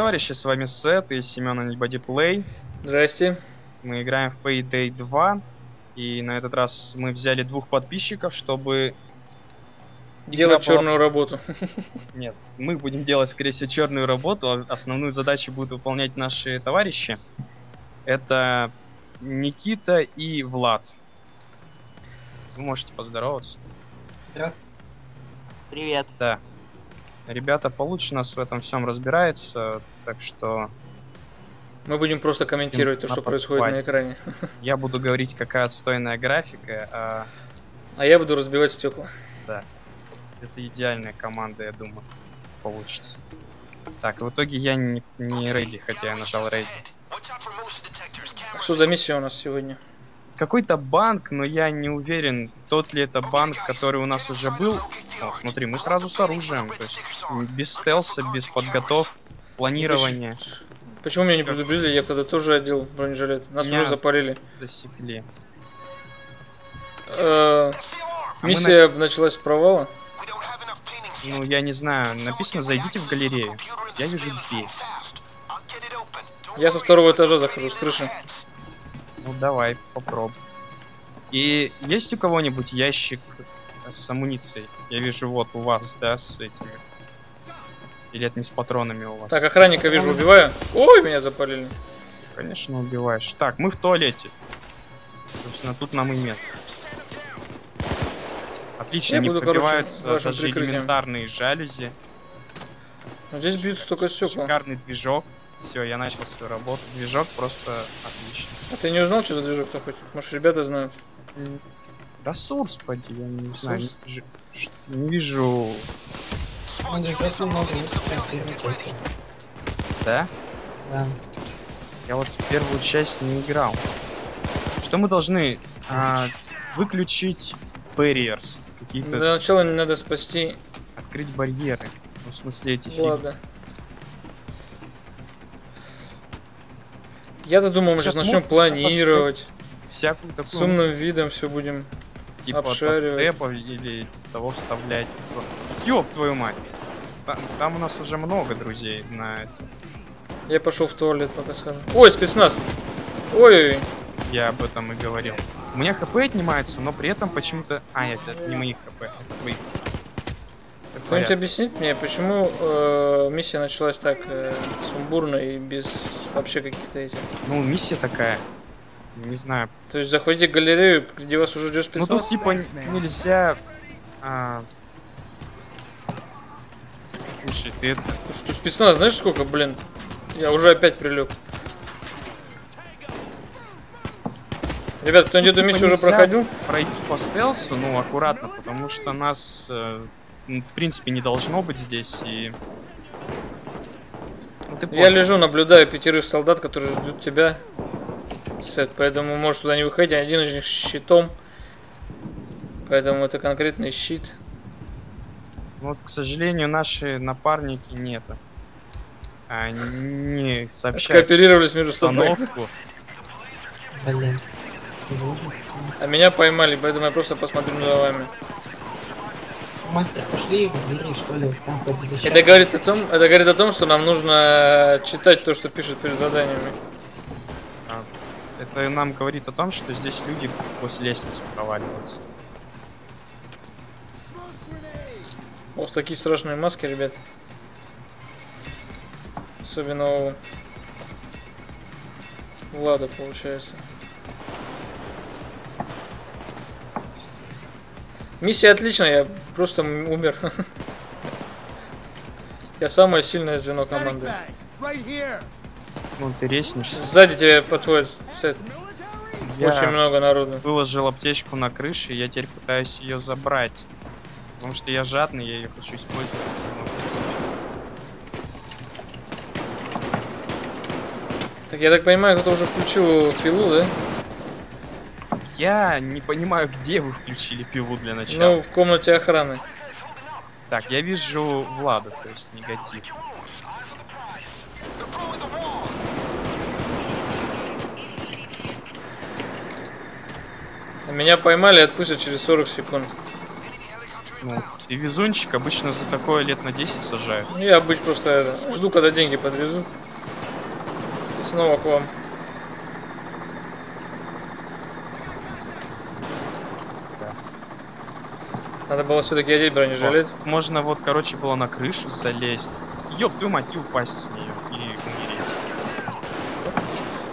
Здравствуйте, товарищи, с вами Сет и Семен Play. Здрасте. Мы играем в Payday 2. И на этот раз мы взяли двух подписчиков, чтобы... Делать была- черную работу. Нет, мы будем делать, скорее всего, черную работу, а основную задачу будут выполнять наши товарищи. Это Никита и Влад. Вы можете поздороваться. Раз. Привет. Да. Ребята получше нас в этом всем разбираются, так что Мы будем просто комментировать то, что происходит на экране. я буду говорить, какая отстойная графика, а А я буду разбивать стекла. да, это идеальная команда, я думаю, получится. Так, в итоге я не, не рейди, хотя я нажал рейди. Что за миссия у нас сегодня? Какой-то банк, но я не уверен, тот ли это банк, который у нас уже был. О, смотри, мы сразу с оружием, то есть без стелса, без подготов, планирования. Почему меня не предупредили? Я тогда тоже одел бронежилет. Нас Меня- уже запалили. Засекли. Э, А мы Миссия началась с провала. Ну, я не знаю, написано «Зайдите в галерею». Я вижу дверь. Я со второго этажа захожу с крыши. Ну, давай, попробуй. И есть у кого-нибудь ящик с амуницией? Я вижу, вот у вас, да, с этими. Или это не с патронами у вас? Так, охранника вижу, убиваю. Ой, меня запалили. Конечно, убиваешь. Так, мы в туалете. Собственно, тут нам и место. Отлично, Я не буду, короче, пробиваются вашим даже прикрытием. элементарные жалюзи. Но здесь бьются только стекла. Шикарный движок. Все, я начал свою работу. Движок просто отлично. А ты не узнал, что за движок-то хоть? Может, ребята знают? Да Сурс, поди, я не знаю. Не Source? вижу, ш- не вижу. Да? Да. Я вот в первую часть не играл. Что мы должны а, выключить barriers? Какие-то Для начала не надо спасти открыть барьеры. Ну, в смысле эти фиг. Влада. Я-то думал, мы Сейчас сейчас начнем планировать. Всякую С такую умным видом все будем. типа топ-тэпов или типа того вставлять. Ёб твою мать! Там, там у нас уже много друзей на этом. Я пошел в туалет пока схожу. Ой, спецназ! Ой, Я об этом и говорил. У меня хп отнимается, но при этом почему-то... А, это не мои хп, это твои. Кто-нибудь объяснит мне, почему э, миссия началась так э, сумбурно и без вообще каких-то этих... Ну, миссия такая. Не знаю. То есть заходите в галерею, где вас уже ждет Ну спецназ? тут типа нельзя... а, Слушай, ты это... Что спецназ, знаешь сколько, блин? Я уже опять прилег. Ребят, кто-нибудь эту Типа миссию уже проходил? Пройти по стелсу, ну, аккуратно, потому что нас, э, ну, в принципе, не должно быть здесь, и... Ну, ты Я лежу, наблюдаю пятерых солдат, которые ждут тебя. Сет, поэтому можешь туда не выходить. Один из них с щитом. Поэтому это конкретный щит. Вот, к сожалению, наши напарники нет. Они сообщают Скооперировались между собой. Блин. А меня поймали, поэтому я просто посмотрю за вами. Мастер, пошли в двери, что ли? Там хоть защита. Это говорит о том, это говорит о том, что нам нужно читать то, что пишут перед заданиями. А, Это нам говорит о том, что здесь люди после лестницы проваливаются. У вас такие страшные маски, ребят. Особенно у Влада, получается. Миссия отличная, я просто умер. Я самое сильное звено команды. Ну, ты резнишься. Сзади тебя подходит сет. Я Очень много народу. выложил аптечку на крыше, я теперь пытаюсь ее забрать. Потому что я жадный, я ее хочу использовать. Так я так понимаю, кто-то уже включил пилу, да? Я не понимаю, где вы включили пиву для начала. Ну, в комнате охраны. Так, я вижу Влада, то есть негатив. Меня поймали и отпустят через 40 секунд. Ну, ты везунчик, обычно за такое лет на 10 сажают. Ну, Я быть просто жду, когда деньги подвезу. И снова к вам. Надо было все-таки одеть бронежилет. Можно вот, короче, было на крышу залезть. Ёб твою мать, и упасть с нее. И умереть.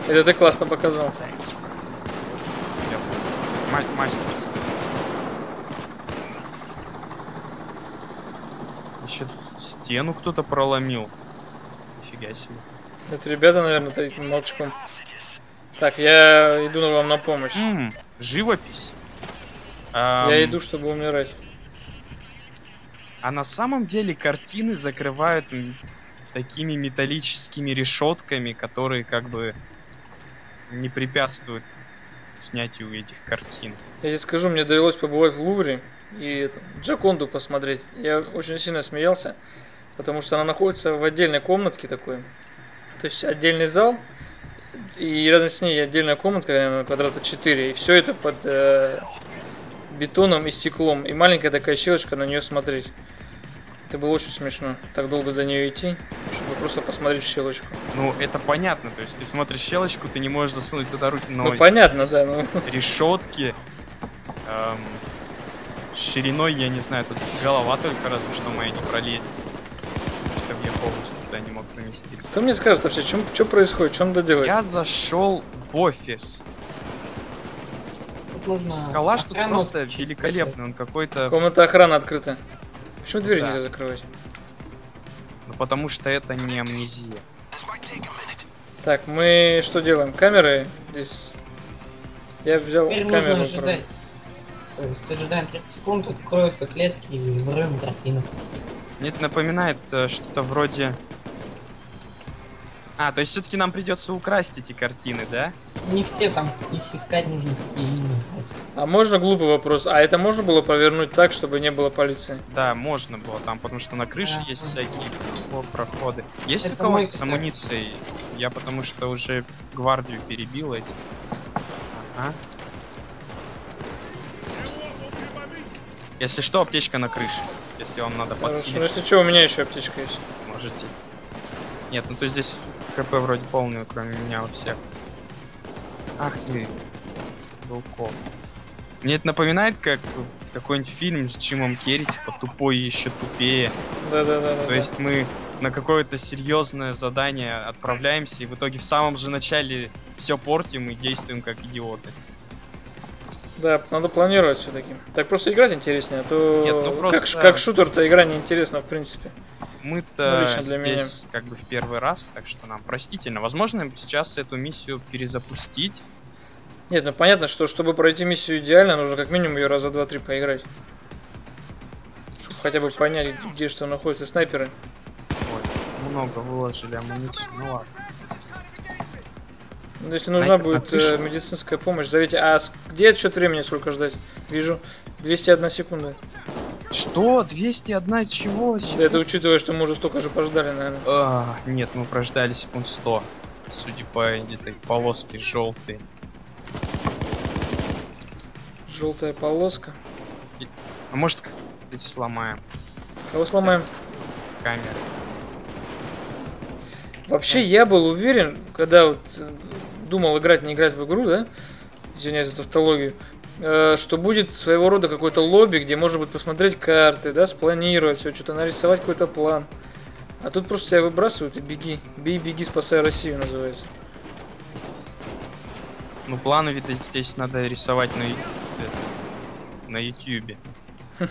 Это ты классно показал. Ясно. Мать, мастерство. Еще стену кто-то проломил. Нифига себе. Это ребята, наверное, таким молчком. Так, я иду вам на помощь. М, живопись. Я Ам, иду, чтобы умирать. А на самом деле картины закрывают такими металлическими решетками, которые как бы не препятствуют снятию этих картин. Я тебе скажу, мне довелось побывать в Лувре и Джаконду посмотреть. Я очень сильно смеялся, потому что она находится в отдельной комнатке такой. То есть отдельный зал, и рядом с ней отдельная комнатка, наверное, квадрата 4. И все это под э, бетоном и стеклом. И маленькая такая щелочка на нее смотреть. Это было очень смешно. Так долго до нее идти, чтобы просто посмотреть в щелочку. Ну, это понятно, то есть ты смотришь щелочку, ты не можешь засунуть туда руки, но ну понятно, да. Ну, решетки эм, шириной, я не знаю, тут голова только разве что моя не пролезет. Чтобы я полностью туда не мог поместиться. кто мне скажет вообще, что происходит, что надо делать? Я зашел в офис. Тут нужно... Калаш тут просто великолепный, он какой-то... Комната охраны открыта. Почему дверь Да. нельзя закрывать? Ну потому что это не амнезия. Так, мы что делаем? Камеры здесь. Я взял Теперь нужно камеру. ожидать. То есть ожидаем 30 секунд, откроются клетки и вырываем картину. Мне это напоминает э, что-то вроде... А, то есть все-таки нам придется украсть эти картины, да? Не все там, их искать нужно какие именно. А можно глупый вопрос? А это можно было провернуть так, чтобы не было полиции? Да, можно было там, потому что на крыше Да. есть всякие про- проходы. Есть у Это кого-то мой с амуницией? Я потому что уже гвардию перебил эти. Ага. Если что, аптечка на крыше. Если вам надо Хорошо, ну подхилить, если что, у меня еще аптечка есть. можете. Нет, ну то здесь КП вроде полный, кроме меня у всех. Ах ты, Белков. Мне это напоминает как какой-нибудь фильм с Джимом Керри, типа тупой и еще тупее. Да, да, да, да. То есть мы на какое-то серьезное задание отправляемся, и в итоге в самом же начале все портим и действуем как идиоты. Да, надо планировать все-таки. Так просто играть интереснее, а то Нет, ну просто- как, ш- как шутер-то игра неинтересна в принципе. Ну, Мы-то лично для меня. здесь как бы в первый раз, так что нам простительно. Возможно, сейчас эту миссию перезапустить. Нет, ну понятно, что чтобы пройти миссию идеально, нужно как минимум ее раза два-три поиграть. Чтобы хотя бы понять, где что находится. Снайперы. Ой, много выложили амуницию, ну ладно. Ну, Если нужна Снайпер будет э, медицинская помощь, зовите. А где отсчет времени сколько ждать? Вижу. 201 секунда. Что? 201 чего? Да, Это учитывая, что мы уже столько же пождали, наверное. А, нет, мы прождали секунд 100. Судя по этой полоске желтые. Желтая полоска. А может, эти сломаем Кого сломаем? камеры? Вообще, я был уверен, когда вот э, думал играть, не играть в игру, да? Извиняюсь за тавтологию. э, Что будет своего рода какой-то лобби, где можно будет посмотреть карты, да, спланировать все, что-то нарисовать какой-то план. А тут просто тебя выбрасывают и беги. Бей, беги, спасай Россию называется. Ну, планы ведь здесь надо рисовать на, это, на ютюбе.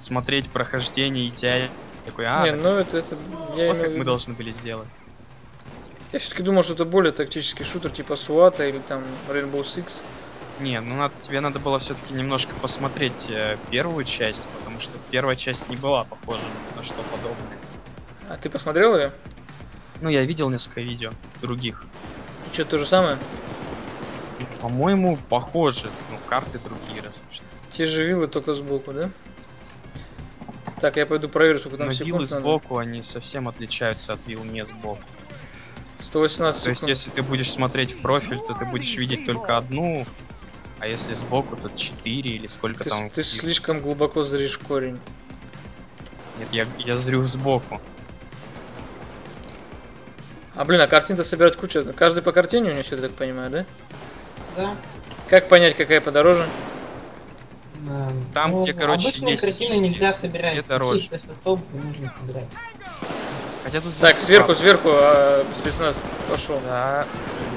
Смотреть прохождение и тебя такой, а, не, ну это, это я вот как мы должны были сделать. Я все-таки думал, что это более тактический шутер типа SWAT или там Rainbow Six. Не, ну надо, тебе надо было все-таки немножко посмотреть э, первую часть, потому что первая часть не была похожа на что подобное. А ты посмотрел ее? Ну, я видел несколько видео других. И что, то же самое? Ну, По-моему, похоже. Ну, карты другие, что. Те же виллы, только сбоку, да? Так, я пойду проверю, сколько там Но секунд виллы надо. сбоку, они совсем отличаются от вилл не сбоку. 118 То есть, секунд. если ты будешь смотреть в профиль, то ты будешь видеть только одну А если сбоку, то 4 или сколько Ты, там. ты слишком глубоко зришь корень. Нет, я, я зрю сбоку. А блин, а картин-то собирать кучу. Каждый по картине унесет, я так понимаю, да? Да. Как понять, какая подороже? Эм, Там, где, короче, обычные картины нельзя собирать. где дороже. Особо нужно собирать. Хотя тут... Так, сверху, сверху, а, спецназ пошел. Да,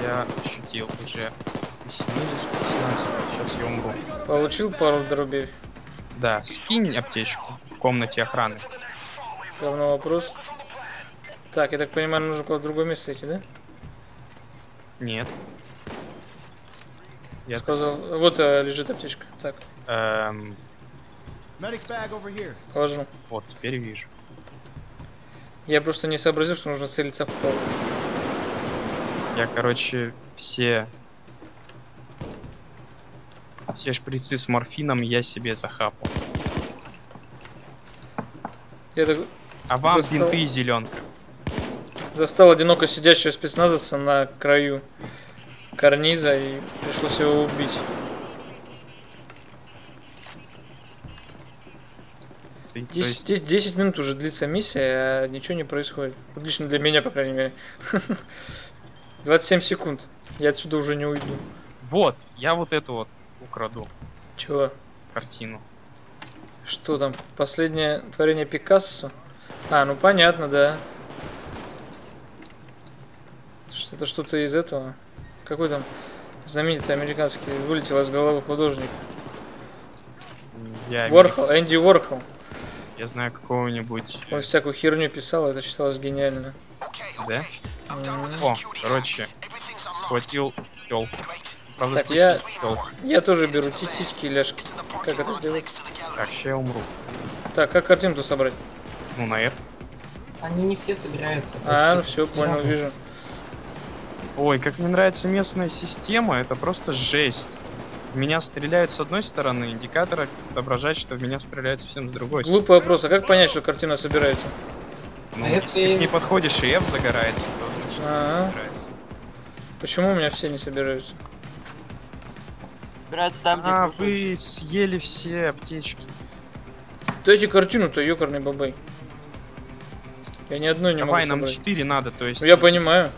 я ощутил уже. Сейчас я умру. Получил пару дробей. Да, скинь аптечку в комнате охраны. Главный вопрос. Так, я так понимаю, нужно куда-то в другое место идти, да? Нет. Я Сказал, вот э, лежит аптечка. Так, эм, положил. вот, теперь вижу. Я просто не сообразил, что нужно целиться в пол. Я, короче, все... Все шприцы с морфином я себе захапал. Я так А вам Застал- бинты зеленка. застал одиноко сидящего спецназовца на краю карниза и пришлось его убить. Ты- то 10, есть 10 10 минут уже длится миссия, а ничего не происходит. Лично для меня, по крайней мере. 27 секунд. Я отсюда уже не уйду. Вот, я вот эту вот украду Чего? картину. Что там? Последнее творение Пикассо? А, ну понятно, да. Что- Это что-то из этого. Какой там знаменитый американский вылетел из головы художник? Я, Уорхол, Энди Уорхол. Я знаю какого-нибудь... Он всякую херню писал, это считалось гениально. Да? М. О, короче, схватил тёлку. Правда, Так, я- тёлку. Я тоже беру ти- титьки и ляжки. Как это сделать? Так, ща я умру. Так, как картинку собрать? Ну, на F. Они не все собираются. А, ну все, понял, вижу. Ой, как мне нравится местная система, это просто жесть. В меня стреляют с одной стороны, индикатор отображает, что в меня стреляют совсем с другой стороны. Глупый вопрос, а как понять, что картина собирается? Ну, А если это ты не подходишь и F загорается, то значит Ага. не собирается. Почему у меня все не собираются? Собираются там, где А, вы съели все аптечки. Дайте картину-то, ёкарный бабай. Я ни одной не Давай, могу нам собрать. 4 надо, то есть... Ну, я понимаю.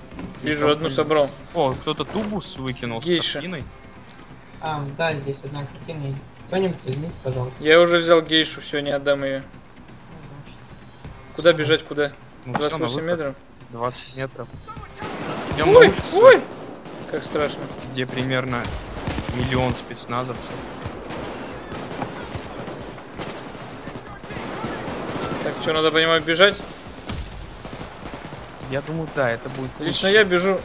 Вижу, одну собрал. О, кто-то тубус выкинул Гейша. с картиной. А, да, здесь одна картина. Кто-нибудь возьмите, пожалуйста. Я уже взял гейшу, все, не отдам ее. Куда бежать, куда? Ну, всё, на 28 выход. метров. 20 метров. Идем Ой, улицу, ой! Как страшно. где примерно миллион спецназовцев. Так, что, надо, понимаю, бежать? Я думаю, да, это будет Лично лучше. я бежу,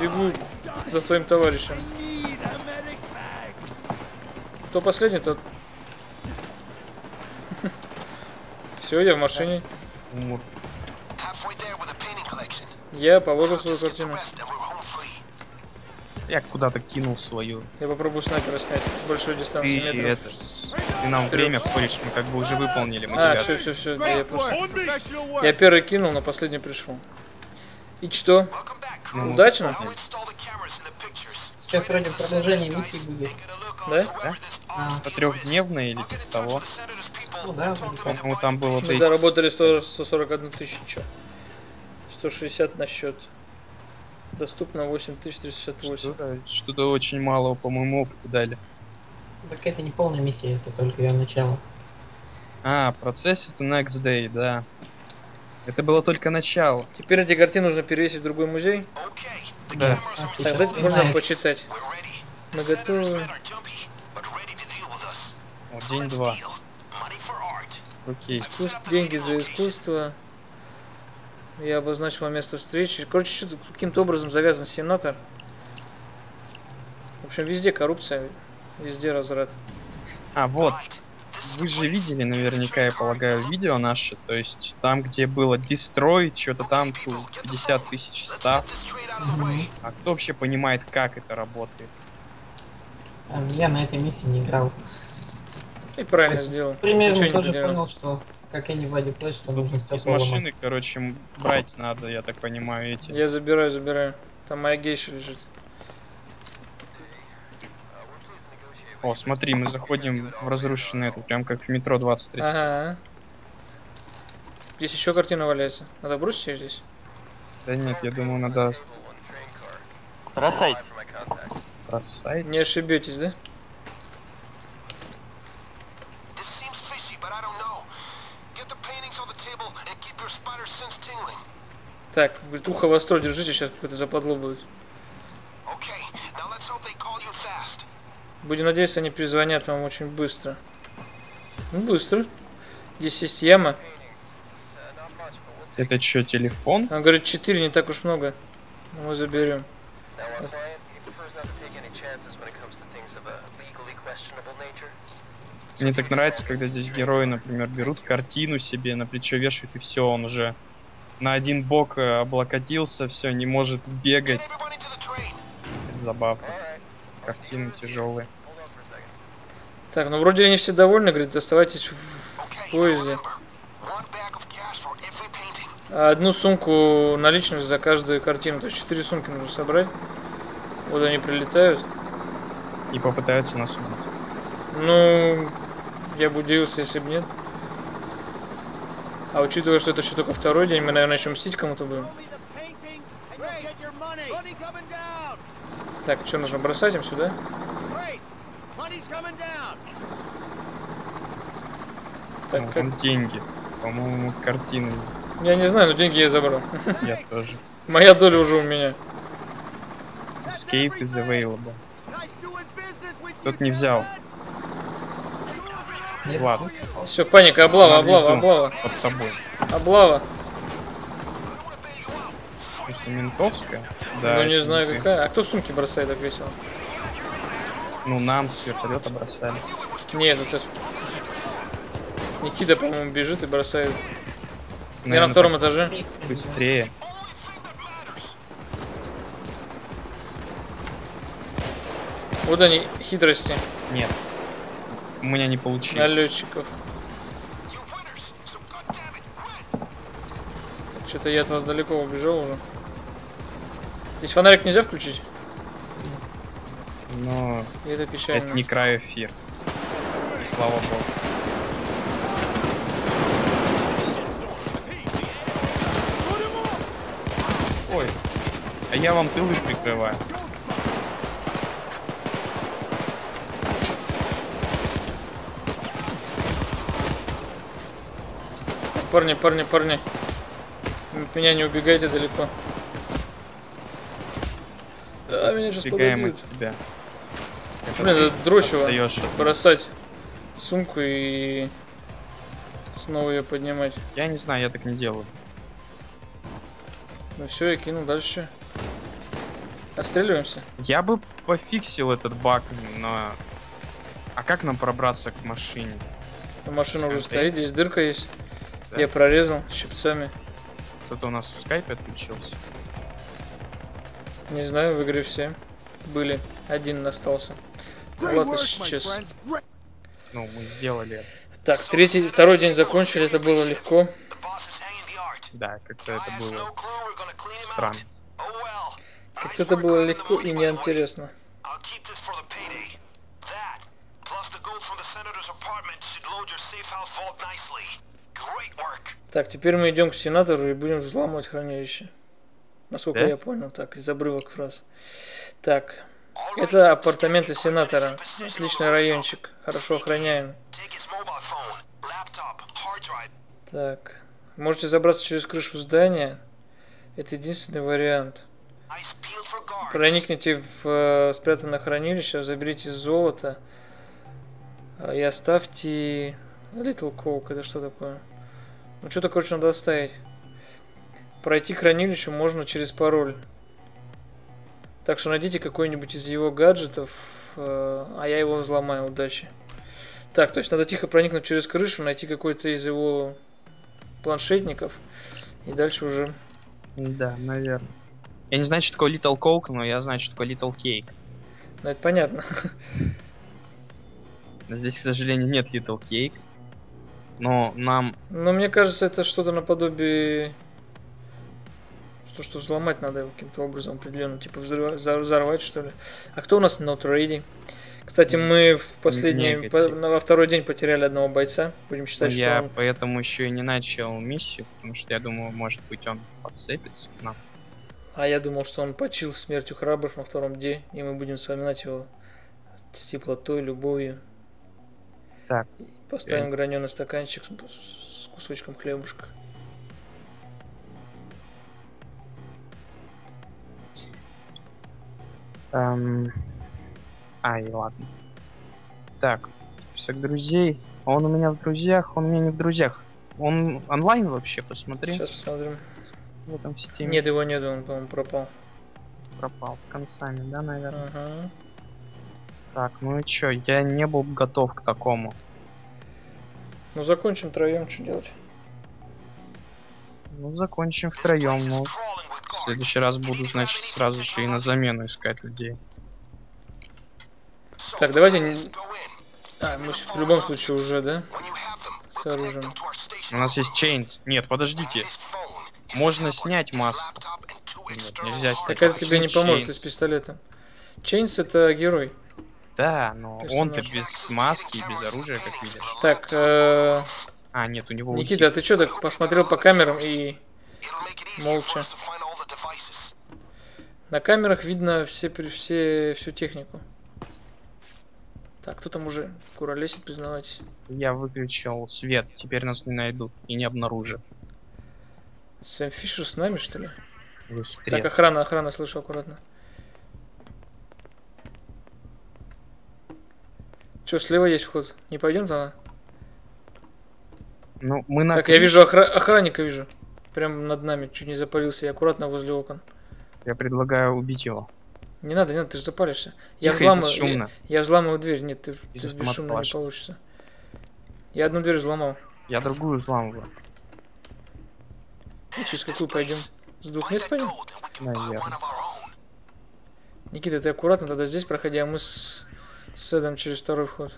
бегу за своим товарищем. Кто последний, тот. Все, я в машине. Я положил свою картину. Я куда-то кинул свою. Я попробую снайпера снять с большой дистанции Ты метров. это, Ты нам Четырёх. время входишь, мы как бы уже выполнили. Мы А, тебя- все, все, все, я, просто- Professional work. я первый кинул, но последний пришел. И что? Ну, Удачно? Сейчас вроде продолжение миссии будет. Да? А, По трехдневной или типа того. ну да. По-моему, там было Мы заработали 100 141 тысячу. 160 на счет. Доступно 8368. Что-то, что-то очень мало, по-моему, опыта дали. Так это не полная миссия, это только ее начало. А, процесс это next day, да. Это было только начало. Теперь эти картины нужно перевесить в другой музей. Да. А Тогда можно знает. почитать. Мы готовы. Вот день-два. Окей. Искус- Деньги за искусство. Я обозначил место встречи. Короче, что-то каким-то образом завязан сенатор. В общем, везде коррупция, везде разрад. А, вот. Вы же видели наверняка, я полагаю, видео наше. То есть там, где было destroy, что-то там ту, 50 тысяч став. А кто вообще понимает, как это работает? А, Я на этой миссии не играл. И правильно сделал. Примерно Ничего тоже понял, что как и не в Плей, что нужно Из стекло ломать. машины, короче, брать надо, я так понимаю, эти. Я забираю, забираю. Там моя гейша лежит. О, смотри, мы заходим в разрушенный эту, прям как в метро 23. Ага. Здесь еще картина валяется. Надо бросить ее здесь? Да нет, я думаю, надо Бросайте. бросать. Не ошибетесь, да? Так, говорит, ухо востро, держите, сейчас какое-то западло будет. Будем надеяться, они перезвонят вам очень быстро. Ну, быстро. Здесь есть яма. Это что, телефон? Он говорит, 4 не так уж много. Мы заберем. Мне так нравится, когда здесь герои, например, берут картину себе на плечо вешают и все, он уже на один бок э, облокотился, все, не может бегать. Это забавно. Картины тяжелые. Так, ну вроде они все довольны, говорит, оставайтесь в, поезде. Одну сумку наличных за каждую картину. То есть четыре сумки нужно собрать. Вот они прилетают. И попытаются нас убить. Ну, я бы удивился, если бы нет. А учитывая, что это еще только второй день, мы, наверное, еще мстить кому-то будем. Так, что нужно бросать им сюда? Так, Ну, как... деньги. По-моему, картины. Я не знаю, но деньги я забрал. Я тоже. Моя доля уже у меня. Escape is available. Тут не взял. Ладно. Все, паника, облава, облава, облава. Под собой. Облава. Если ментовская? Да. ну не знаю ты. какая. А кто сумки бросает так весело? Ну, нам с вертолета бросали. Нет, это... Никита, по-моему, бежит и бросает. Я на втором этаже. Быстрее. Вот они, хитрости Нет. У меня не получилось. налетчиков. Что-то я от вас далеко убежал уже. Здесь фонарик нельзя включить? Но И это печально. это не край эфир. И слава богу. Ой, а я вам тылы прикрываю. Парни, парни, парни. От меня не убегайте далеко. Меня сейчас Бегаем подобьют. от тебя. Блин, это дрочево. Бросать сумку и снова ее поднимать. Я не знаю, я так не делаю. Ну все, я кинул дальше. Отстреливаемся? Я бы пофиксил этот баг, но... А как нам пробраться к машине? Ну, Машина уже Смотри. стоит, здесь дырка есть. Да. Я прорезал щипцами. Кто-то у нас в скайпе отключился. Не знаю, в игре все были. Один остался. Исчез. friends. Great. Ну, мы сделали это. Так, третий, второй день закончили, это было легко. Да, как-то это было странно. Как-то это было легко и неинтересно. Так, теперь мы идем к сенатору и будем взламывать хранилище. Насколько Да? я понял, так, из обрывок фраз. Так, это апартаменты сенатора. Отличный райончик, хорошо охраняем. Так, можете забраться через крышу здания. Это единственный вариант. Проникните в э, спрятанное хранилище, заберите золото э, и оставьте Little Coke. Это что такое? Ну что-то, короче, надо оставить. Пройти хранилище можно через пароль. Так что найдите какой-нибудь из его гаджетов, э, а я его взломаю. Удачи. Так, то есть надо тихо проникнуть через крышу, найти какой-то из его планшетников. И дальше уже... Да, наверное. Я не знаю, что такое Little Coke, но я знаю, что такое Little Cake. Ну, это понятно. Но здесь, к сожалению, нет Little Cake. Но нам... Но мне кажется, это что-то наподобие... Что, что взломать надо его каким-то образом определенным, типа за- взорвать, что ли. А кто у нас not ready? Кстати, мы в последний, по- во второй день потеряли одного бойца. Будем считать, что я он... поэтому еще и не начал миссию, потому что я думаю, может быть, он подцепится к нам. А я думал, что он почил смертью храбрых на втором дне, и мы будем вспоминать его с теплотой, любовью. Так. Поставим Я- граненый стаканчик с, с кусочком хлебушка. Эм... Ай, ладно. Так, список друзей. Он у меня в друзьях, он у меня не в друзьях. Он онлайн вообще, посмотри. Сейчас посмотрим. В этом системе Нет, его нет, он, по-моему, пропал. пропал с концами, да, наверное. Ага. Так, ну и чё, я не был готов к такому. Ну, закончим троем, что делать? Ну, закончим втроем, ну. В следующий раз буду, значит, сразу же и на замену искать людей. Так, давайте... А, мы в любом случае уже, да? С оружием. У нас есть чейнс. Нет, подождите. Можно снять маску. Нет, нельзя снять. Так это тебе не поможет из пистолета. Чейнс это герой. Да, но он-то без маски и без оружия, как видишь. Так, э, А, нет, у него. Никита, а ты что так посмотрел по камерам и Молча. на камерах видно все, все всю технику. Так, кто там уже куролесит, признавайтесь. Я выключил свет, теперь нас не найдут и не обнаружат. Сэм Фишер с нами, что ли? Так, охрана, охрана, слышу аккуратно. Че, слева есть вход? Не пойдем туда? Ну, мы на Так, я вижу охра- охранника вижу. Прям над нами, чуть не запалился. Я аккуратно возле окон. Я предлагаю убить его. Не надо, не надо, ты же запалишься. Я Тихо и взламываю, я, я взламываю дверь. Нет, ты, автомата бесшумно не калаш. получится. Я одну дверь взломал. Я другую взламываю. Ну, через какую пойдем? С двух мест пойдем? Наверное. Никита, ты аккуратно тогда здесь проходи, а мы с, с Эдом через второй вход.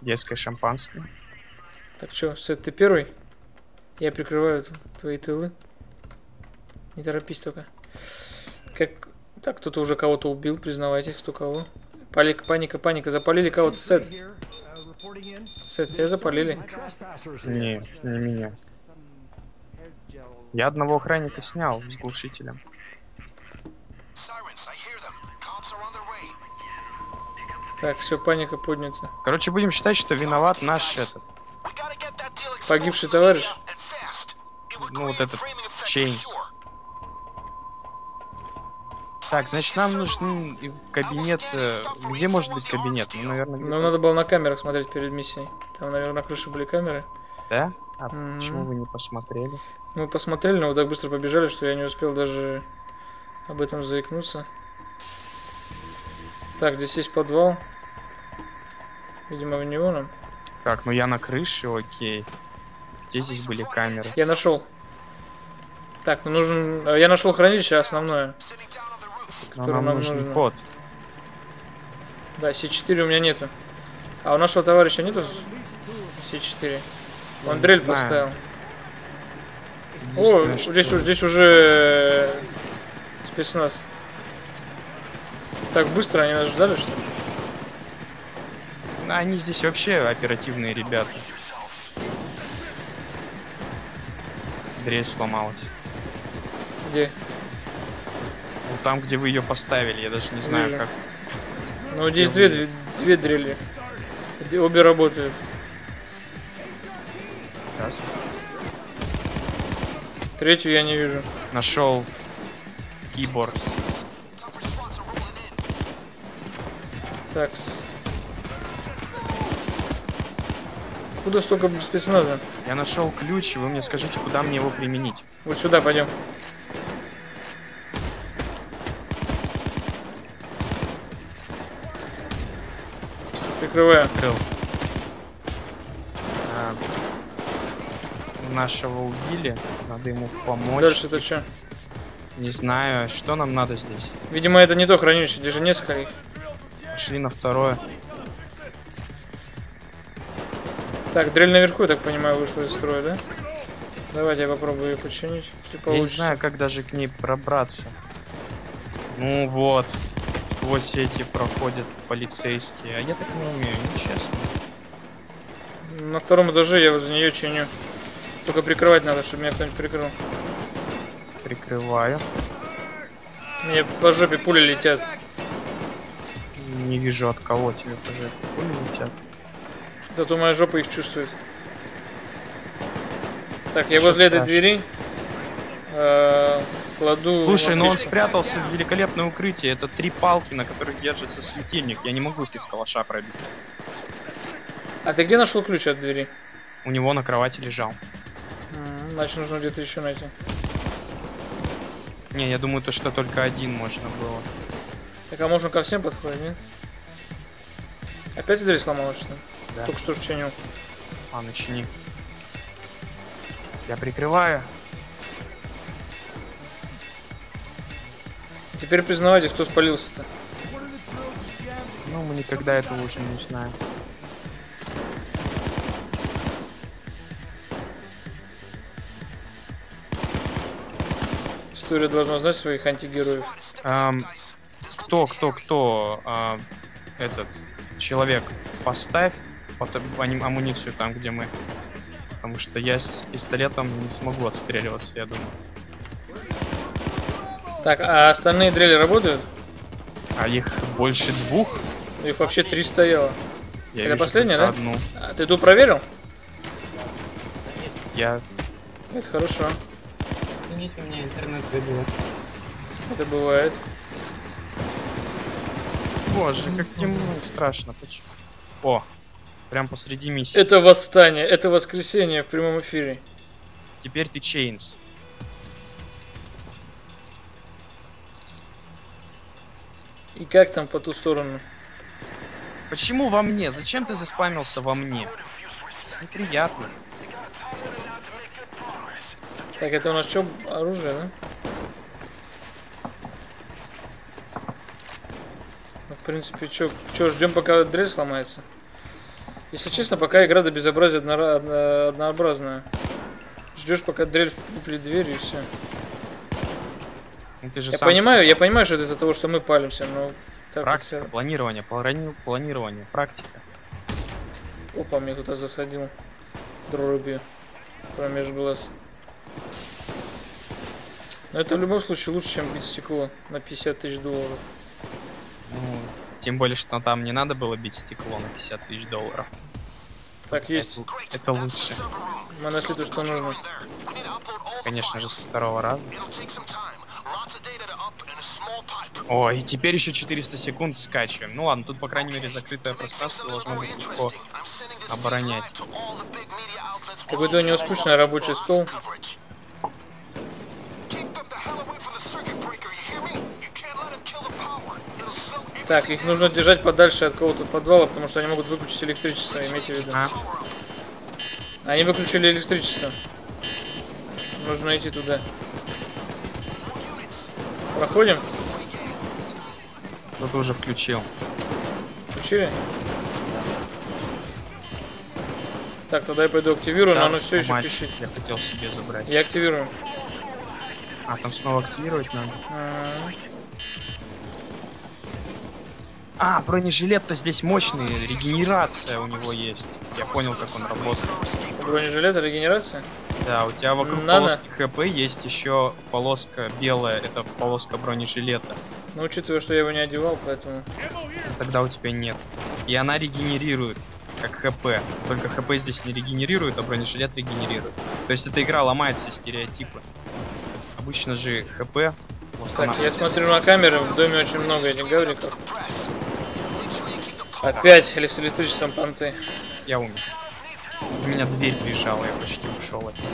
Детское шампанское. Так что, Сет, ты первый? Я прикрываю твои тылы. Не торопись только. Как... Так, кто-то уже кого-то убил, признавайтесь, кто кого. Паника, паника, паника. Запалили кого-то, Сет. Сет, тебя запалили. Не, не меня. Я одного охранника снял с глушителем. Так, все, паника поднята. Короче, будем считать, что виноват наш этот. Погибший товарищ? Ну, вот этот sure. Так, значит, нам нужен кабинет. э, Где может быть кабинет? Ну, наверное, где-то- надо было на камерах смотреть перед миссией. Там, наверное, на крыше были камеры. Да? А Мгм. почему вы не посмотрели? Мы посмотрели, но вы так быстро побежали, что я не успел даже об этом заикнуться. Так, здесь есть подвал. Видимо, в него нам. Так, ну я на крыше, окей. Где здесь были камеры? Я нашел. Так, ну нужен... э, Я нашел хранилище основное. Но нам нам нужен нужно. код. Да, С4 у меня нету. А у нашего товарища нету С4? Он не дрель знаю. поставил. О, что- здесь, у- здесь уже спецназ. Так быстро они нас ждали, что ли? Они здесь вообще оперативные ребята. Дрель сломалась. Где? Ну, там, где вы ее поставили, я даже не знаю, Вижу. как. Ну, здесь Я две, две дрели. Обе работают. Сейчас. Третью я не вижу. Нашел in. Так. с- Откуда столько спецназа? Я нашел ключ, вы мне скажите, куда мне его применить. Вот сюда пойдем. Прикрываю. Открыл. А, нашего убили, надо ему помочь. Дальше это что? Не знаю, что нам надо здесь. Видимо, это не то хранилище, здесь же несколько. Пошли на второе. Так, дрель наверху, я так понимаю, вышла из строя, да? Давайте я попробую ее починить, если Я не получится. знаю, как даже к ней пробраться. Ну вот. Сквозь эти проходят полицейские. А я так не умею, нечестно. На втором этаже я возле нее чиню. Только прикрывать надо, чтобы меня кто-нибудь прикрыл. Прикрываю. Мне по жопе пули летят. Не вижу от кого тебе пожар. Пули летят. Зато моя жопа их чувствует. Так, я возле этой двери э, кладу. Слушай, ну он спрятался в великолепное укрытие. Это три палки, на которых держится светильник. Я не могу их из калаша пробить. А ты где нашел ключ от двери? У него на кровати лежал. Значит, нужно где-то еще найти. Не, я думаю, то, что только один можно было. Так, а можно ко всем подходить, нет? Опять дверь сломалась, что ли? Да. Только что ж чинил. А, начини. Я прикрываю. Теперь признавайте, кто спалился-то. Ну, мы никогда этого уже не узнаем. История должна знать своих антигероев. Ам, кто, кто, кто а, этот человек поставь ани- амуницию там, где мы. Потому что я с пистолетом не смогу отстреливаться, я думаю. Так, а остальные дрели работают? А их больше двух. Их вообще три стояло. Я Это последняя, да? Одну. А ты ту проверил? Я Это хорошо. Извините, у меня интернет выбило. Это бывает. Боже, как ему страшно. Почему? О, прям посреди миссии. Это восстание, это воскресенье в прямом эфире. Теперь ты Чейнс. И как там по ту сторону? Почему во мне? Зачем ты заспамился во мне? Неприятно. Так, это у нас что, оружие, да? Ну, в принципе, что, ждем, пока дрель сломается? Если честно, пока игра до безобразия однора- одно- однообразная. Ждешь, пока дрель выплет дверь и все. Ну, ты же Я понимаю, я понимаю, что это из-за того, что мы палимся, но так Практика, всё- планирование, плани- планирование, практика. Опа, мне кто-то засадил дроби промеж глаз. Но это в любом случае лучше, чем бить стекло на 50 тысяч долларов. Тем более, что там не надо было бить стекло на 50 тысяч долларов. Так, есть. Это, это лучше. Мы нашли то, что нужно. Конечно же, со второго раза. О, и теперь еще 400 секунд скачиваем. Ну ладно, тут, по крайней мере, закрытое пространство должно быть легко оборонять. Какой-то у него скучный рабочий стол. Так, их нужно держать подальше от кого-то подвала, потому что они могут выключить электричество, имейте в виду. А? Они выключили электричество. Нужно идти туда. Проходим? Кто-то уже включил. Включили? Так, тогда я пойду активирую, но Да, оно все еще мать, пищит. Я хотел себе забрать. Я активирую. А, там снова активировать надо. Ага. А, бронежилет-то здесь мощный, регенерация у него есть. Я понял, как он работает. Бронежилет, регенерация? Да, у тебя вокруг Надо. полоски ХП есть еще полоска белая, это полоска бронежилета. Но учитывая, что я его не одевал, поэтому... Тогда у тебя нет. И она регенерирует, как ХП. Только ХП здесь не регенерирует, а бронежилет регенерирует. То есть эта игра ломает все стереотипы. Обычно же ХП Так, я смотрю на камеры, в доме очень много этих гавриков. Опять с электричеством понты. Я умер. У меня дверь прижала, я почти ушел от нее.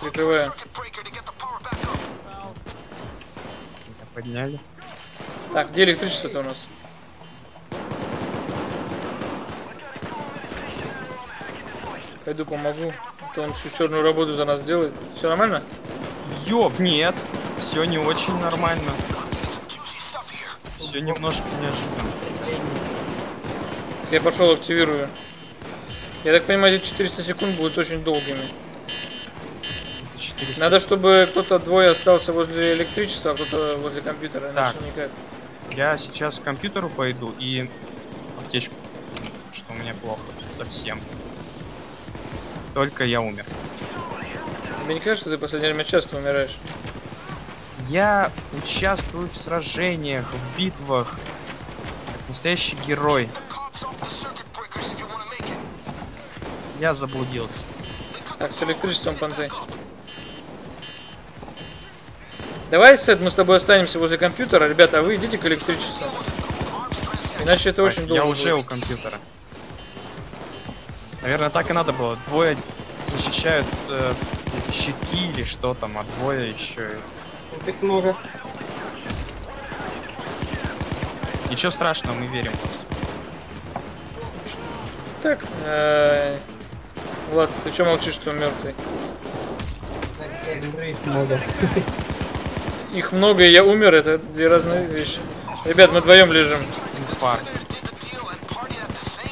Прикрываю. Меня подняли. Так, где электричество-то у нас? Пойду помогу. а то он всю черную работу за нас делает. Все нормально? Ёб, нет. Все не очень нормально. Все немножко неожиданно. Я пошел активирую. Я так понимаю, эти 400 секунд будут очень долгими. 400. Надо, чтобы кто-то двое остался возле электричества, а кто-то возле компьютера, иначе Так. никак. Я сейчас к компьютеру пойду и аптечку, что мне плохо совсем. Только я умер. Тебе не кажется, что ты в последнее время часто умираешь? Я участвую в сражениях, в битвах. Как настоящий герой. Я заблудился. Так, с электричеством понты. Давай, Сет, мы с тобой останемся возле компьютера. Ребята, а вы идите к электричеству. Иначе это очень Так, долго я уже будет. у компьютера. Наверное, так и надо было. Двое защищают э, щитки или что там, а двое еще. Вот их много. Ничего страшного, мы верим в вас. Так, э, Влад, ты что молчишь, что мертвый? Я говорю, их много. Их много, и я умер, это две разные вещи. Ребят, мы вдвоем лежим. Инфаркт.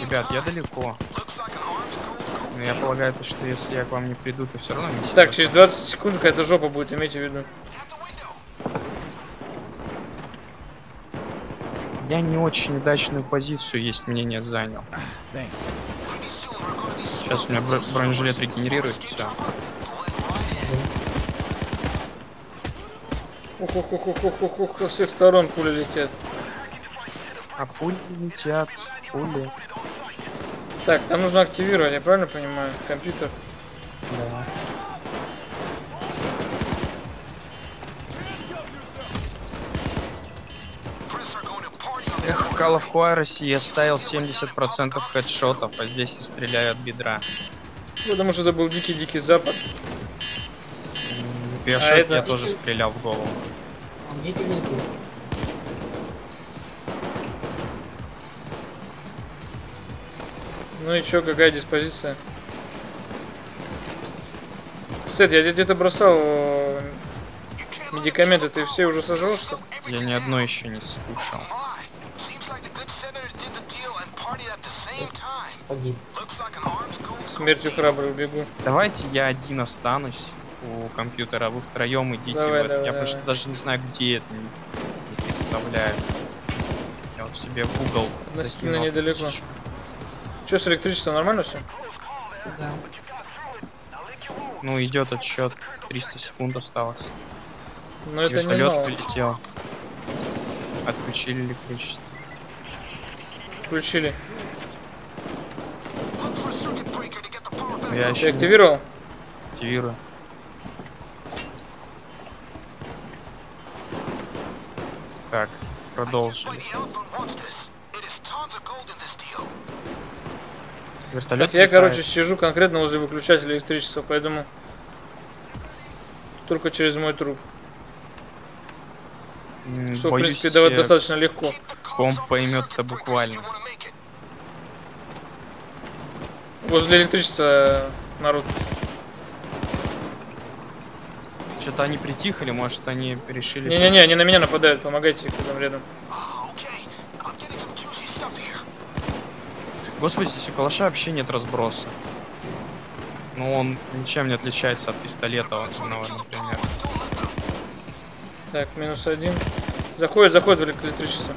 Ребят, я далеко. Но я полагаю, то, что если я к вам не приду, то все равно миссия. Так, через 20 секунд какая-то жопа будет, имейте в виду. Я не очень удачную позицию, есть мнение, занял. Сейчас у меня бро- бронежилет регенерирует, все. Ух, со всех сторон пули летят. А пули летят, пули. Так, нам нужно активировать, я правильно понимаю? Компьютер. Эх, в Juarez я ставил 70% хедшотов, а здесь я стреляю от бедра. Потому что это был дикий-дикий запад. В Bioshock это- я тоже стрелял в голову. А? Ну и чё, какая диспозиция? Сет, я здесь где-то бросал э, медикаменты, ты все уже сожрал, что? Я ни одно еще не скушал. Погиб. Смертью храбрых бегу. Давайте я один останусь у компьютера, а вы втроем идите. Давай, в давай, я давай. просто даже не знаю, где это. Не, представляю. Я вот себе в угол Относительно недалеко. Чё, с электричеством нормально все? Да. Ну, идет отсчет. 300 секунд осталось. Но это не мало. прилетел. Отключили электричество. Включили. Я еще активировал? активирую. Так, продолжили. deal. Вертолет Так, я, короче, сижу конкретно возле выключателя электричества, поэтому только через мой труп. М, Что, в принципе, давать э, достаточно легко. Комп поймет это буквально. Возле электричества э, народ. Что-то они притихли, может они решили... Не-не-не, они на меня нападают, помогайте, кто там рядом. Господи, здесь у калаша вообще нет разброса. Ну он ничем не отличается от пистолета, ну, например. Так, минус один. Заходит, заходит в электричество.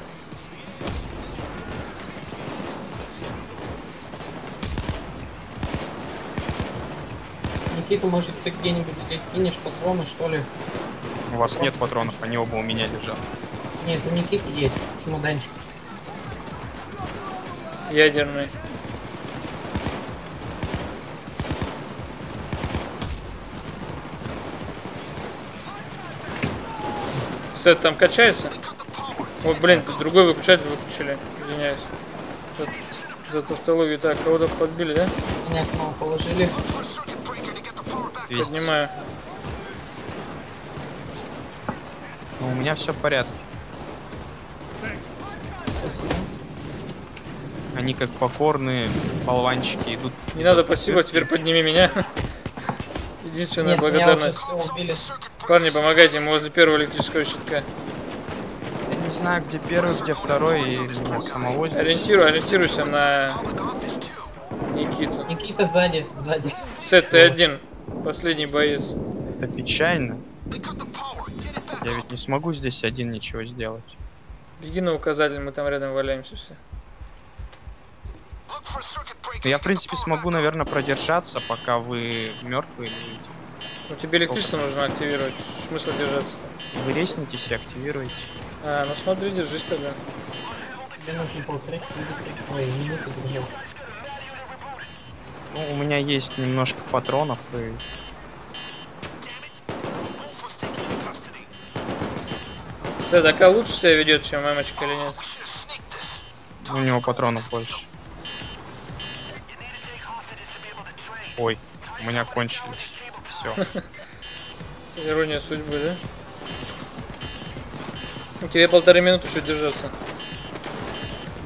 Никита, может ты где-нибудь здесь кинешь патроны, что ли? У вас нет патронов, они оба у меня лежат. Нет, у Никиты есть чемоданчик. Ядерный. Сет там качается? Вот, блин, тут другой выключатель выключили. Извиняюсь. Тут за тавтологию. Так, кого-то подбили, да? Меня снова положили. 200. Поднимаю. Ну, у меня все в порядке. Они как покорные болванчики идут. Не надо, спасибо, теперь подними меня. Единственная Нет, благодарность. Парни, помогайте ему возле первого электрического щитка. Я не знаю, где первый, где второй и меня самого здесь. Ориентируй, ориентируйся на Никиту. Никита сзади, сзади. Сет, ты один. Последний боец. Это печально. Я ведь не смогу здесь один ничего сделать. Беги на указатель, мы там рядом валяемся все. Breaker. Я, в принципе, смогу, наверное, продержаться, пока вы мертвые будете. Ну тебе электричество нужно активировать. Смысл держаться Вы и активируете. А, ну смотри, держись тогда. Тебе нужно полторы секунды, ой, минуты держаться. Ну, у меня есть немножко патронов и... А как лучше себя ведет, чем мамочка или нет? This. У него патронов больше. Ой, у меня кончились. Все. Ирония судьбы, да? У тебя полторы минуты еще держаться.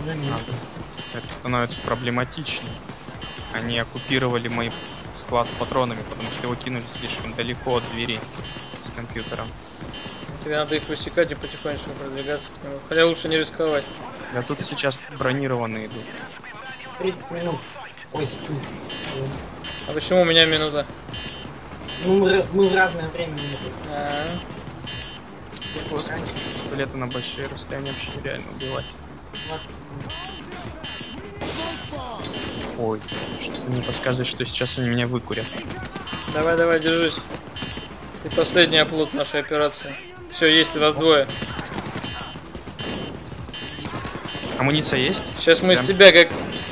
За минуту. Это становится проблематично. Они оккупировали мой склад с патронами, потому что его кинули слишком далеко от двери с компьютером. Тебе надо их высекать и потихонечку продвигаться к нему. Хотя лучше не рисковать. Да тут сейчас бронированные идут. 30 минут. Ой. А почему у меня минута? Ну, мы, мы в разное время. А, Господи, с пистолета на большие расстояния вообще нереально убивать. 20 секунд. Ой, что-то мне подсказывает, что сейчас они меня выкурят. давай, давай, держись. Ты последний оплот нашей операции. Все, есть, вас двое. Амуниция есть? Сейчас мы Прям. из тебя как,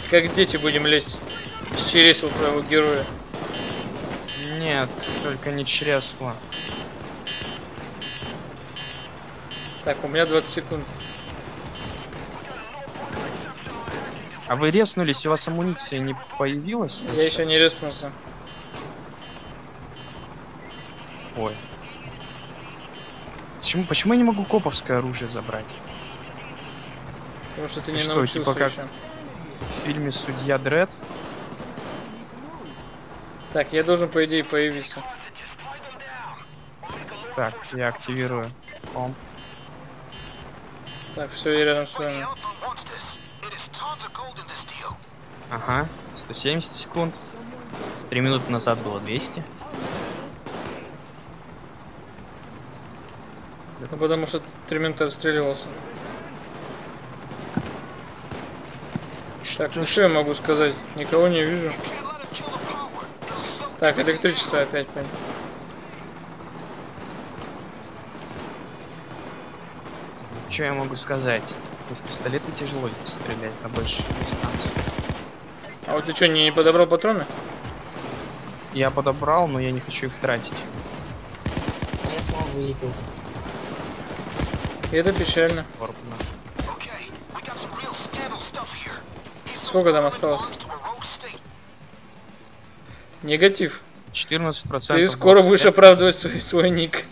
как дети будем лезть. С чересла твоего героя. Нет, только не чресло. Так, у меня 20 секунд. А вы резнулись, у вас амуниция не появилась? Я еще не респнулся. Ой. Почему, почему я не могу коповское оружие забрать? Потому что ты не что, научился типа как- еще. В фильме Судья Дред Так, я должен, по идее, появиться. Так, я активирую комп. Так, все, я рядом с вами. Ага, 170 секунд. Три минуты назад было 200. Ну, потому что три минуты отстреливался. Так, ну что я могу сказать? Никого не вижу. Так, электричество опять, блин. Что я могу сказать? Из пистолета тяжело стрелять на большие дистанции. А вот ты что, не, подобрал патроны? Я подобрал, но я не хочу их тратить. Я снова вылетел. И это печально. Сколько там осталось? Негатив. 14% Ты скоро будешь оправдывать свой, свой ник.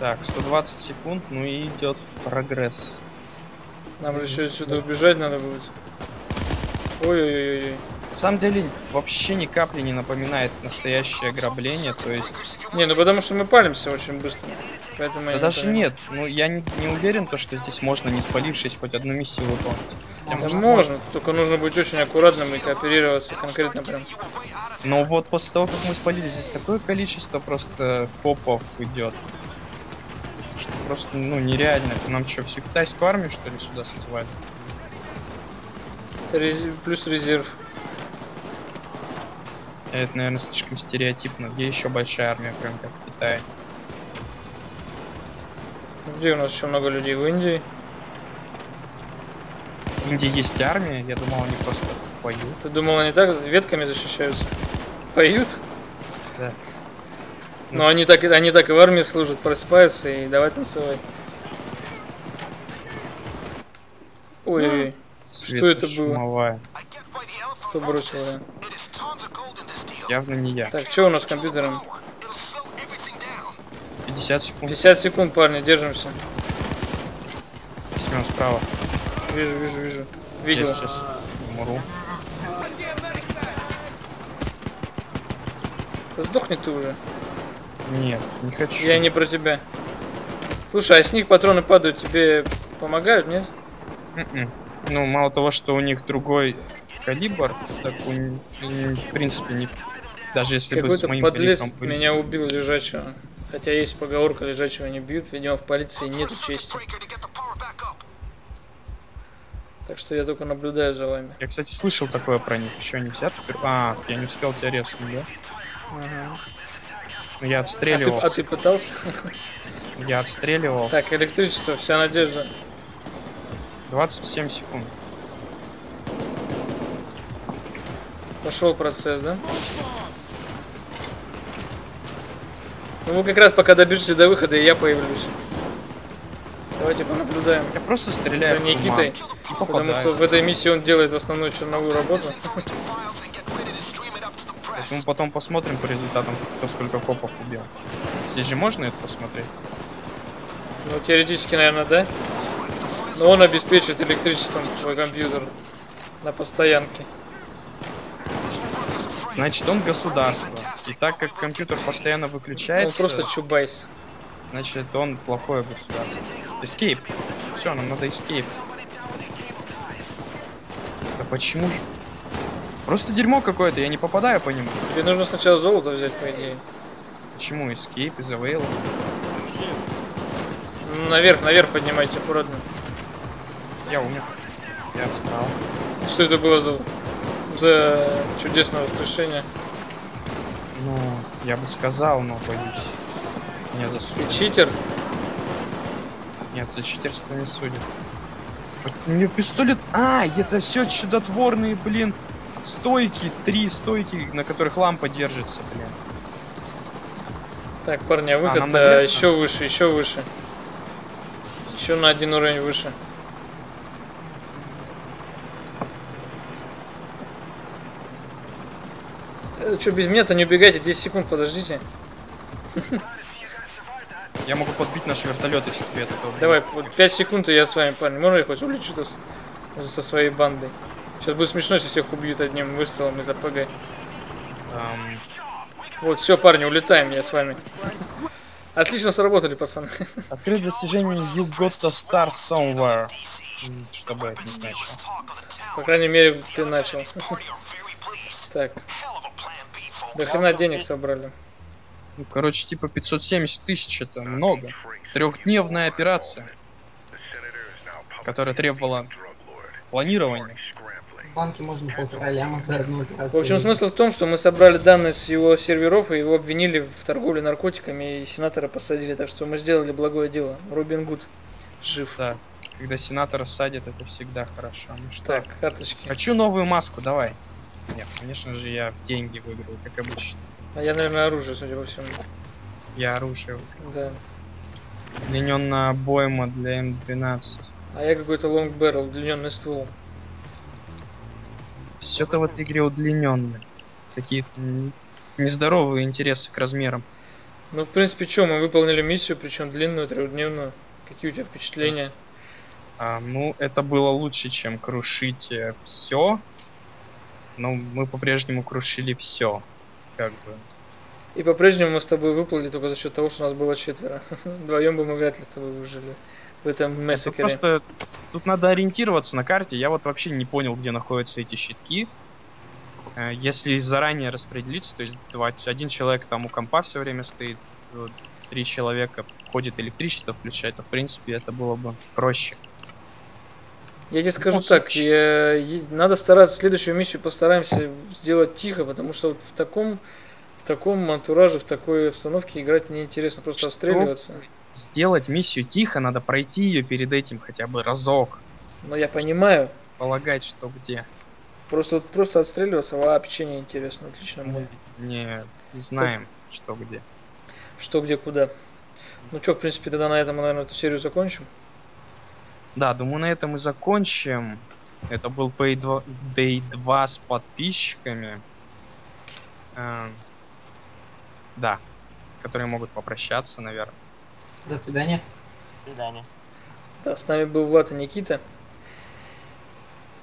Так, 120 секунд, ну и идет прогресс. Нам же еще отсюда убежать надо будет. Ой-ой-ой. На самом деле, вообще ни капли не напоминает настоящее ограбление, то есть... Не, ну потому что мы палимся очень быстро. Поэтому Да не даже понимаю. нет, ну я не, не уверен, то, что здесь можно, не спалившись, хоть одну миссию выполнить. Да может, можно, только нужно быть очень аккуратным и кооперироваться конкретно прям. Но вот после того, как мы спалили, здесь такое количество просто копов идет. Что просто, ну, нереально. Это Нам что, всю китайскую армию, что ли, сюда созывать? Это рез- плюс резерв. Это, наверное, слишком стереотипно. Где еще большая армия, прям как в Китае? Где у нас еще много людей? В Индии. В Индии есть армия, я думал, они просто поют. Ты думал, они так ветками защищаются? Поют? Да. Но они так, и- они так и в армии служат, просыпаются и давай танцевать. Ой-ой-ой. Что это было? Светошумовая. I get why the Alpha Кто бросил, да? Явно не я. Так, что у нас с компьютером? Power. It'll slow everything down. 50 секунд. 50 секунд, парни, держимся. Семен справа. Вижу, вижу, вижу. Я Видел. сейчас умру. Сдохни ты уже. Нет, не хочу. Я не про тебя. Слушай, а с них патроны падают, тебе помогают, нет? Мгм. Ну, мало того, что у них другой калибр, так у н- н- в принципе, не... даже если бы с Какой-то моим подлец калибром меня убил лежачего. Хотя есть поговорка, лежачего не бьют, видимо в полиции нет чести. Так что я только наблюдаю за вами. Я, кстати, слышал такое про них. Еще не взят? А, я не успел тебя резать, да? Ну, я А ты, а ты пытался? Я отстреливался. Так, электричество, вся надежда. 27 секунд. Пошел процесс, да? Ну вы как раз пока добежите до выхода, и я появлюсь. Давайте понаблюдаем Я просто за стреляю туман. Никитой, потому что в этой миссии он делает в основную черновую работу. Поэтому потом посмотрим по результатам, кто сколько копов убил. Здесь же можно это посмотреть? Ну, теоретически, наверное, да. Но он обеспечит электричеством твой компьютер на постоянке. Значит, он государство. И так как компьютер постоянно Он выключается, просто чубайс. значит, он плохое государство. Escape. Все, нам надо escape. Да почему же? Просто дерьмо какое-то, я не попадаю по нему. Тебе нужно сначала золото взять, по идее. Почему escape из available? Ну, наверх, наверх поднимайся аккуратно. Я умер. Я встал. Что это было за, за чудесное воскрешение? Ну, я бы сказал, но боюсь. Не Ты засудят. читер? Нет, за читерство не судят. Меня пистолет... А, это все чудотворные, блин, стойки. Три стойки, на которых лампа держится, блин. Так, парни, а выход нам наверх еще выше, еще выше. Еще на один уровень выше. Что, без меня-то не убегайте, 10 секунд, подождите. Я могу подбить наш вертолет, если тебе это. Давай, вот 5 секунд, и я с вами, парни. Можно я хоть улечу-то со своей бандой? Сейчас будет смешно, если всех убьют одним выстрелом из АПГ. Эм, Вот, все, парни, улетаем, я с вами. Отлично сработали, пацаны. открыть достижение You got a star somewhere. Что бы это ни значило. По крайней мере, ты начал. Так, до хрена денег собрали. Ну, короче, типа 570 тысяч это много. Трехдневная операция, которая требовала планирования. В банке можно полтора ляма за одну операцию. В общем, смысл в том, что мы собрали данные с его серверов, и его обвинили в торговле наркотиками, и сенатора посадили. Так что мы сделали благое дело. Робин Гуд жив. Да. Когда сенатора садят, это всегда хорошо. Ну что, Так, карточки. хочу новую маску, давай. Нет, конечно же, я деньги выиграл, как обычно. А я, наверное, оружие, судя по всему. Я оружие Да. Удлиненная обойма для М12. А я какой-то лонг баррел, удлиненный ствол. Все-то в этой игре удлиненное. Какие-то н- нездоровые интересы к размерам. Ну, в принципе, что, мы выполнили миссию, причем длинную, трехдневную. Какие у тебя впечатления? А, ну, это было лучше, чем крушить все. Но мы по-прежнему крушили все. Как бы. И по-прежнему мы с тобой выплыли только за счет того, что нас было четверо. Вдвоем бы мы вряд ли с тобой выжили в этом Тут мессакере. просто тут надо ориентироваться на карте. Я вот вообще не понял, где находятся эти щитки. Э, Если заранее распределиться, то есть два, один человек там у компа все время стоит, вот три человека ходит электричество включает, то в принципе это было бы проще. Я тебе скажу Ну, так, я- надо стараться, следующую миссию постараемся сделать тихо, потому что вот в таком, в таком антураже, в такой обстановке играть неинтересно, просто Что? отстреливаться. Сделать миссию тихо, надо пройти ее перед этим хотя бы разок. Но я понимаю, Полагать, что где. просто вот просто отстреливаться вообще не интересно, отлично Мы не, не знаем, что где. Что, где, куда. Ну что, в принципе, тогда на этом мы, наверное, эту серию закончим. Да, думаю, на этом и закончим. Это был Pay 2, Day 2 с подписчиками. Эм, да, которые могут попрощаться, наверное. До свидания. До свидания. Да, с нами был Влад и Никита.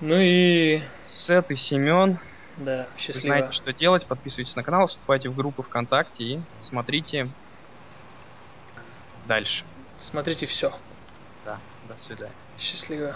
Ну и Сет и Семен. Да, Вы счастливо. знаете, что делать. Подписывайтесь на канал, вступайте в группу ВКонтакте и смотрите дальше. Смотрите все. Да, до свидания. Счастливо.